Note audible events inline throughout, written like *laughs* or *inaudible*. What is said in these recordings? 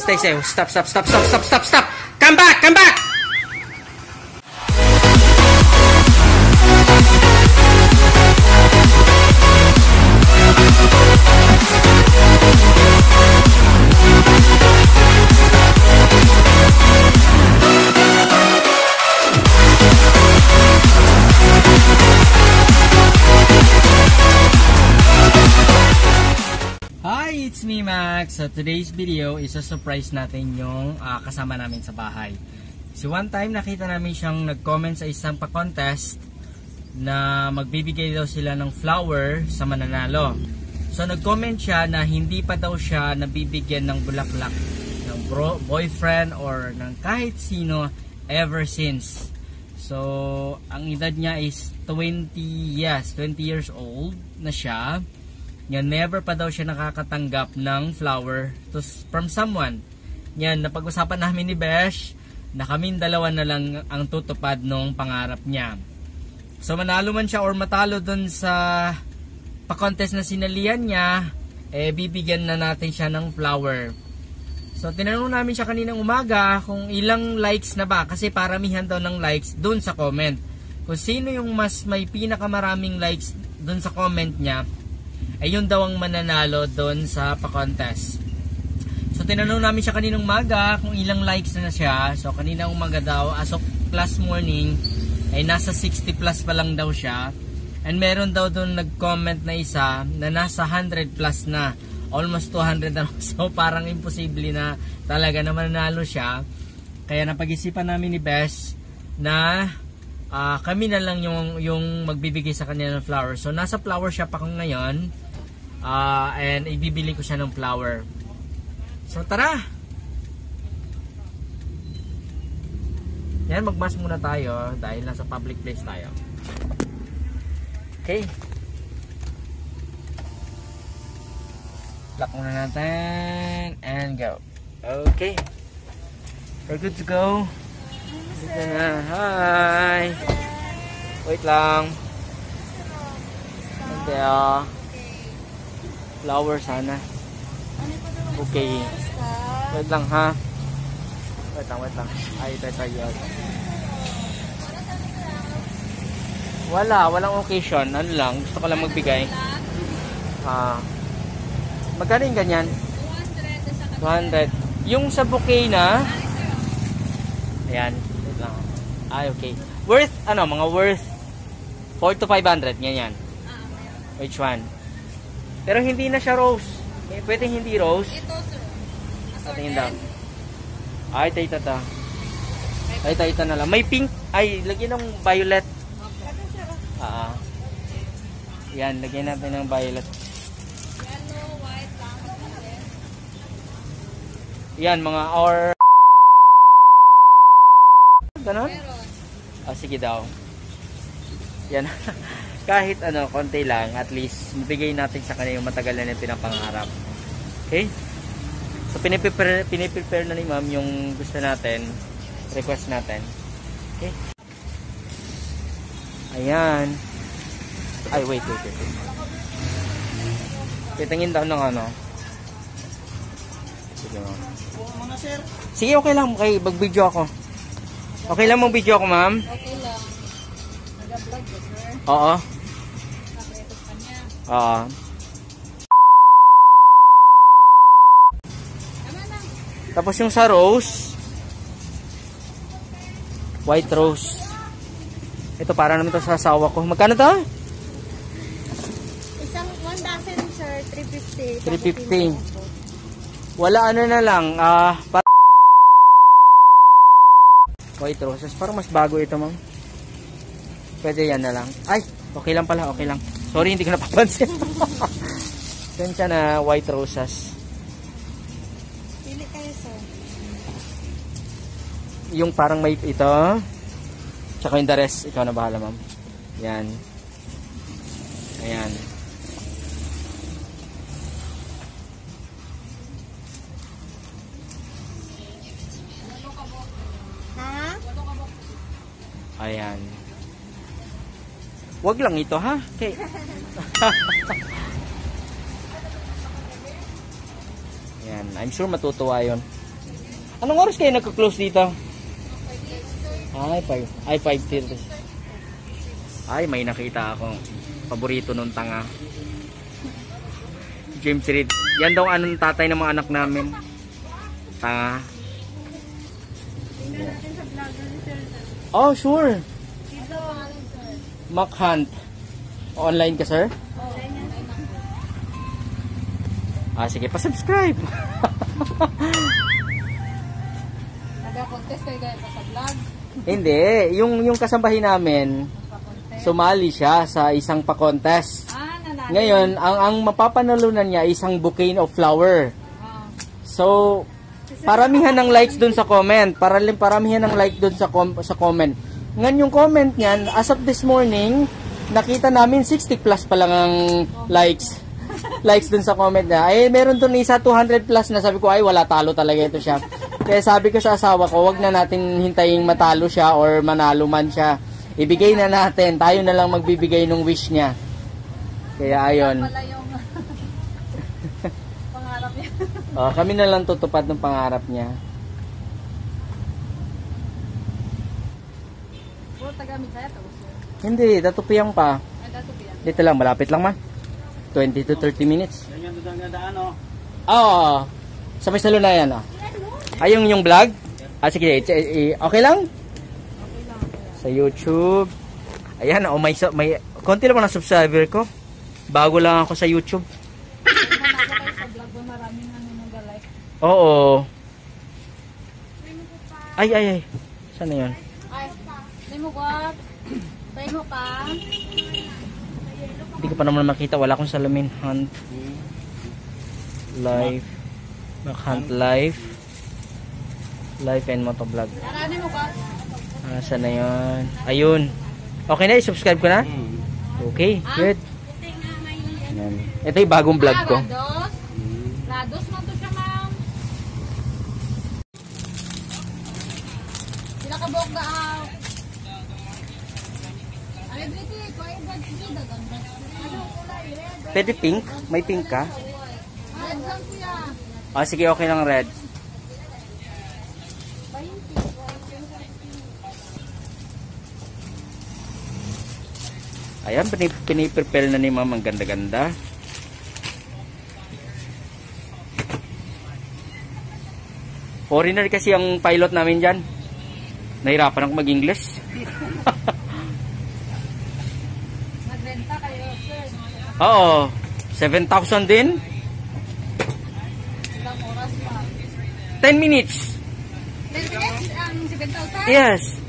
Stay safe. Stop, stop, stop, stop, stop, stop, stop. Come back, come back. It's me Max. So today's video is a surprise natin yung ah, kasama namin sa bahay. Si one time nakita namin siyang nag-comment sa isang pa-contest na magbibigay daw sila ng flower sa mananalo. So nag-comment siya na hindi pa daw siya nabibigyan ng bulaklak ng bro, boyfriend or ng kahit sino ever since. So ang edad niya is 20, yes, 20 years old na siya. Yan, never pa daw siya nakakatanggap ng flower to, from someone. Yan, napag-usapan namin ni Besh na kaming dalawa na lang ang tutupad nung pangarap niya. So manalo man siya or matalo dun sa pa-contest na sinalian niya, eh bibigyan na natin siya ng flower. So tinanong namin siya kaninang umaga kung ilang likes na ba kasi paramihan daw ng likes dun sa comment. Kung sino yung mas may pinakamaraming likes dun sa comment niya, ay yun daw ang mananalo doon sa pa-contest. So tinanong namin siya kaninang umaga kung ilang likes na, siya. So kaninang umaga daw as of last morning ay nasa 60 plus pa lang daw siya. And meron daw doon nag-comment na isa na nasa 100 plus na. Almost 200 na. *laughs* So parang imposible na talaga na mananalo siya. Kaya napag-isipan namin ni Bes na ah, kami na lang yung, yung magbibigay sa kanya ng flower. So nasa flower shop ako ngayon. Ah, and ibibili ko siya ng flower. So tara! Yan, magmas muna tayo dahil nasa public place tayo. Okay. Lock muna natin and go. Okay. We're good to go. Na. Hi! Wait lang. Hindi ah. Flower sana. Okay. Wait lang ha. Wait lang, wait lang. Ay, ito, ito, yun. Wala, walang occasion. Ano lang, gusto ko lang magbigay. Ah. Magkano yung ganyan? 200. Yung sa bouquet na, ayan, wait lang. Ay, okay. Worth, ano, mga worth 4 to 500, ganyan. Which one? Pero hindi na siya rose. Eh, pwede hindi rose. Ito, sir. Patingin daw. Ay, ito, ito, ito. Ay, ito, ito na lang. May pink. Ay, lagyan ng violet. Ah. Yan, lagyan natin ng violet. Yellow, white, lang. Yan, mga or... Ganon? Ah, sige daw. Yan. *laughs* Kahit ano, konti lang, at least, mabigay natin sa kanya yung matagal na yung pinapangarap. Okay? So, piniprepare, piniprepare na ni ma'am yung gusto natin, request natin. Okay? Ayan. Ay, wait, wait, wait. wait. Titingin daw ng ano. Sige, ma'am. Sige, okay lang. Okay, mag-video ako. Okay lang mag-video ako, ma'am? Okay lang. Nag-vlog ka, sir. Oo. Na. Tapos yung sa rose, white rose. Ito para naman to sa asawa ko. Magkano to? Isang 1 dozen, sir. 350. 350. Wala ano na lang, ah, pa- white roses. Parang mas bago ito, ma'am. Pwede yan na lang. Ay, okay lang pala, okay lang. Sorry, hindi ko napapansin. *laughs* Sensya na white roses. Pili kayo, sir. Yung parang may ito. Tsaka yung the rest, ikaw na bahala, ma'am. Yan. Ayan. Wag lang ito, ha? Okay. *laughs* Ayan. I'm sure matutuwa yon. Anong oras kayo nagka-close dito? Ay, 5. Ay, 5.30. Ay, may nakita akong paborito nung tanga. James Reed. Yan daw anong tatay ng mga anak namin. Tanga. Oh, sure. Mac Hunt. Online ka, sir? Ah, sige, pa-subscribe. *laughs* Nag-contest kayo gaya pa sa vlog. Hindi, yung yung kasambahin namin, sumali siya sa isang pa-contest. Ah, nanalo. Ngayon, ang ang mapapanalunan niya isang bouquet of flower. Ah. So, paramihan ng likes dun sa comment. Para paramihan ng like dun sa com- sa comment. Ngayon yung comment niyan, as of this morning, nakita namin 60 plus pa lang ang likes. likes dun sa comment niya. Ay, meron dun isa 200 plus na sabi ko, ay wala talo talaga ito siya. Kaya sabi ko sa asawa ko, wag na natin hintayin matalo siya or manalo man siya. Ibigay na natin. Tayo na lang magbibigay ng wish niya. Kaya ayon. *laughs* Pangarap niya. Oh, kami na lang tutupad ng pangarap niya. Tagamit saya to. Hindi, datupiyang pa. Ay, dato biyan. Dito lang, malapit lang man. 20 to 30 minutes. Yan yung doon daan, oh. Oo. sa may salon na yan, ah. Ay, yung, yung vlog? Ah, sige, i- i- okay lang? Sa YouTube. Ayan, oh, may, may, konti lang ang subscriber ko. Bago lang ako sa YouTube. Ano. Oo. Ay, ay, ay. Saan na yun? Ay, tayo mo ka. Hindi ko pa naman makita. Wala akong salamin. Hunt. Live. Hunt live. Live and motovlog. Narani mo ka. Ah, saan na yun? Ayun. Okay na, i-subscribe ko na? Hmm. Okay, good. Yan. Ito yung bagong vlog ko. Ah, Lados. Lados mo to siya, ma'am. Sila ka buok na ah. Ay, Briti, ko ay bag si dagan ba? Ano kulay red? Pwede pink? May pink ka? Ah, sige, okay lang red. Ayan, pinip piniprepare na ni ma'am ang ganda-ganda. Foreigner kasi ang pilot namin dyan. Nahirapan ako mag-English. *laughs* Magrenta kayo, sir. Oo, 7,000 din. Ilang oras pa. 10 minutes. 10 minutes ang 7,000? Yes.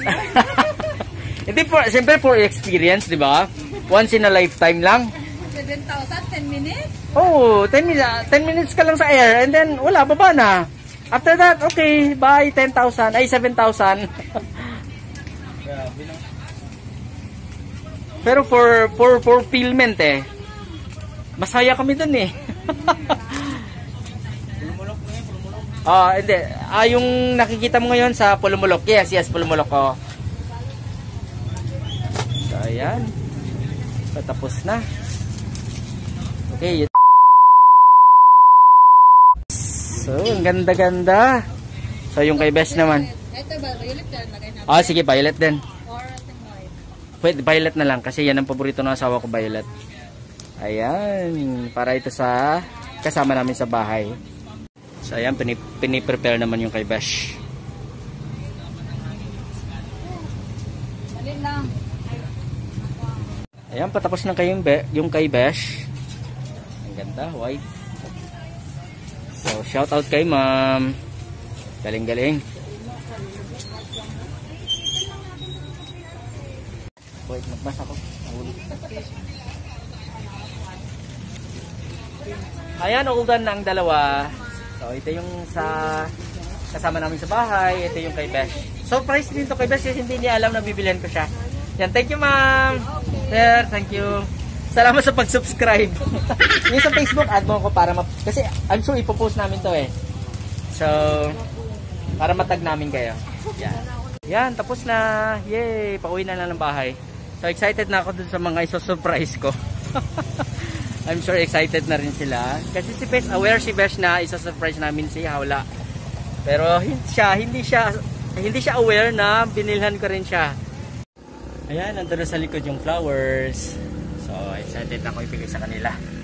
*laughs* Hindi po, siyempre for experience, di ba? Once in a lifetime lang. 7,000, 10 minutes? Oh, 10 minutes, 10 minutes ka lang sa air and then wala, baba na. After that, okay, bye, 10,000, ay 7,000. *laughs* Pero for for for fulfillment eh. Masaya kami dun eh. *laughs* Ah, hindi. Ah, yung nakikita mo ngayon sa Pulumulok. Yes, yes, Pulumulok ko. So, ayan. Patapos na. Okay. So, ang ganda-ganda. So, yung kay Best naman. Ito ba, violet natin. Ah, sige, violet din. Pwede, violet na lang kasi yan ang paborito ng asawa ko, violet. Ayan, para ito sa kasama namin sa bahay. So, ayan, pinip piniprepare naman yung kay lang. Ayan, patapos na kayong be yung kay Besh. Ang ganda, white. So, shout out kay ma'am. Galing-galing. Wait, magbasa ko. Ayan, uldan na ang dalawa. So, ito yung sa kasama namin sa bahay. Ito yung kay Besh. Surprise din to kay Besh kasi hindi niya alam na bibilihan ko siya. Yan, thank you ma'am. Sir, thank you. Salamat sa pag-subscribe. *laughs* yung sa Facebook, add mo ko para ma... Kasi I'm sure ipopost namin to eh. So, para matag namin kayo. Yan. Yan, tapos na. Yay! Pauwi na lang ng bahay. So, excited na ako dun sa mga iso-surprise ko. *laughs* I'm sure excited na rin sila. Kasi si Besh, aware si Besh na isa-surprise namin si Hawla. Pero hindi siya, hindi siya, hindi siya aware na binilhan ko rin siya. Ayan, nandun na sa likod yung flowers. So, excited na ako ibigay sa kanila.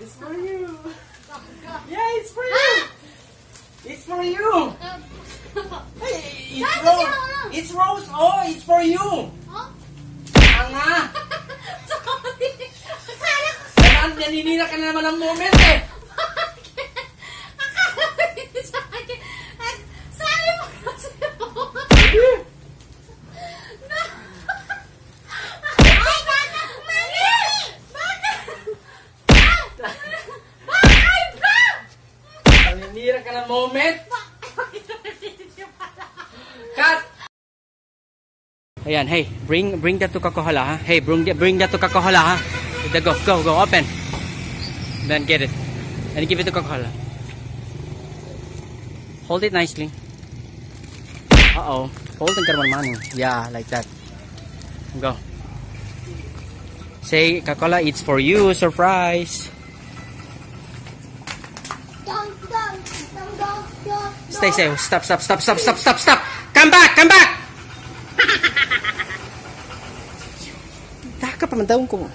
It's for you. Yeah, it's for you. It's for you. Hey, it's Rose. It's Rose. Oh, it's for you. Tanga. *laughs* Sorry. Naninira ka na naman ng moment eh. Ayan, hey, bring bring that to Kakohala, ha? Hey, bring bring that to Kakohala, ha? The, go, go, go, open. Then get it. And give it to Kakohala. Hold it nicely. Uh-oh. Hold it naman man. Yeah, like that. Go. Say, Kakola, it's for you. Surprise. Stay safe. Stop, stop, stop, stop, stop, stop, stop. Come back, come back. Taka pa man daw ko.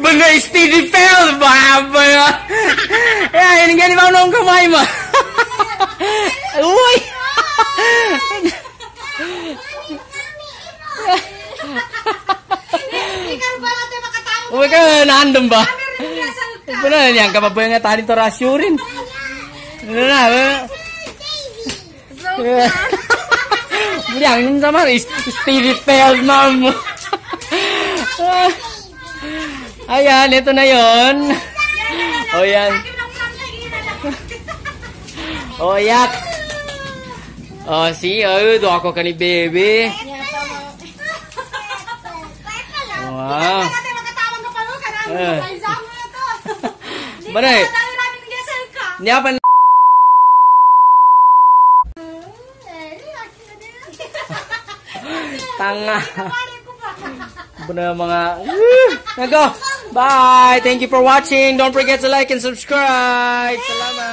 Bana steady fell ba ba. Ya, ini gani ba nung kamay mo? Uy. Ikaw ba natin makatawag? Uy ka nandun ba? Meron ka sa eh? Yun sama is spirit failed mom. *laughs* Ayan, ito na yon. O yan. *laughs* O yak. O si, oh, do ako ka ni baby. Wow. Natin makatawag *laughs* na palo ka namin. Eh. Exam mo na to. Manay. Hindi Buna mga Nago. Bye. Thank you for watching. Don't forget to like and subscribe. Salamat.